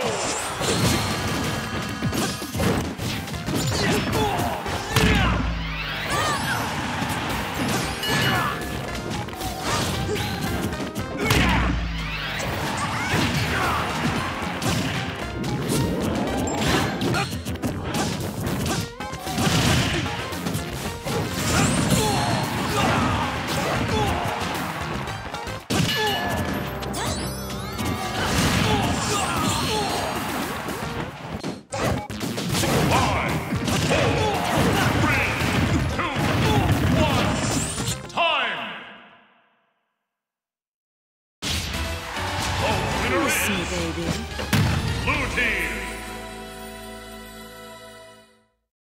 Gol! Kiss me, baby.